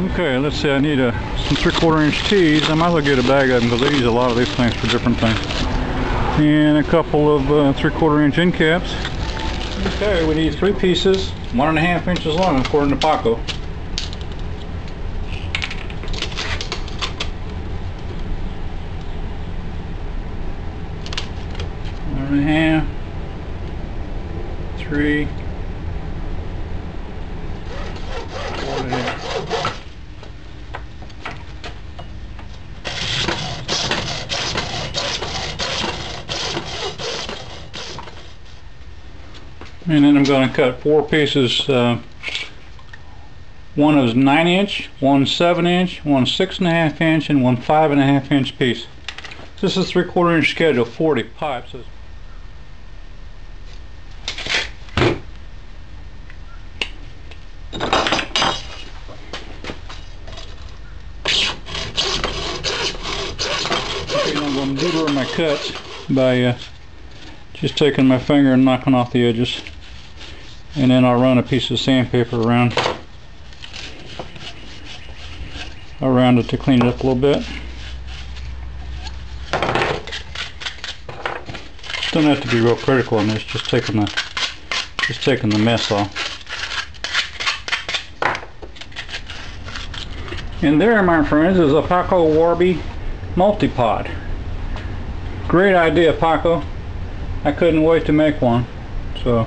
Okay, let's see, I need a, some three-quarter inch tees. I might as well get a bag of them because they use a lot of these things for different things. And a couple of uh, three-quarter inch end caps. Okay, we need three pieces, one and a half inches long according to Paco. One and a half, three, four and a half. And then I'm going to cut four pieces. Uh, one is nine inch, one seven inch, one six and a half inch, and one five and a half inch piece. This is three quarter inch schedule, 40 pipes. I'm going to doodle my cuts by uh, just taking my finger and knocking off the edges and then I'll run a piece of sandpaper around around it to clean it up a little bit. Don't have to be real critical on this just taking the just taking the mess off. And there my friends is a Paco Warabi multipod. Great idea Paco. I couldn't wait to make one so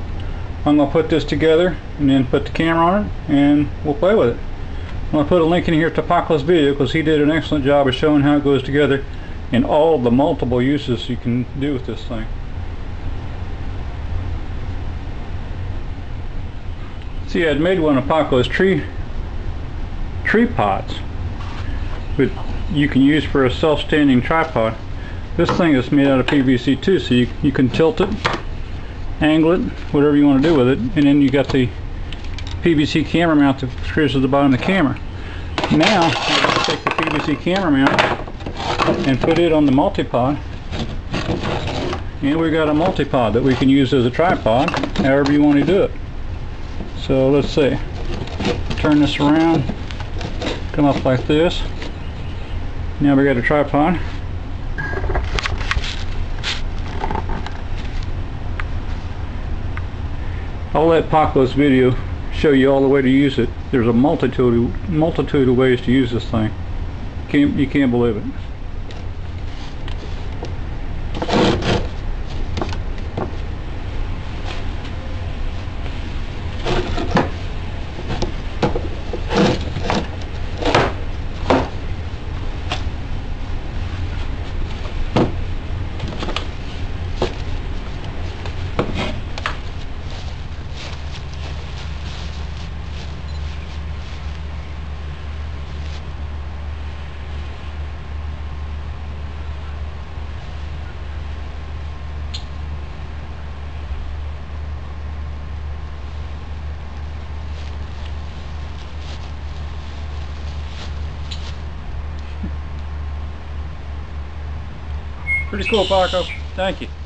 I'm gonna put this together and then put the camera on it and we'll play with it. I'm gonna put a link in here to Paco's video because he did an excellent job of showing how it goes together and all the multiple uses you can do with this thing. See I'd made one of Paco's tree tree pots but you can use for a self-standing tripod. This thing is made out of PVC too, so you, you can tilt it, angle it, whatever you want to do with it, and then you got the PVC camera mount that screws to the bottom of the camera. Now, I'm take the PVC camera mount and put it on the multipod, and we've got a multipod that we can use as a tripod, however you want to do it. So let's see, turn this around, come up like this. Now we got a tripod. I'll let Paco's video show you all the way to use it. There's a multitude multitude of ways to use this thing. Can't you can't believe it. Pretty cool, Paco. Thank you.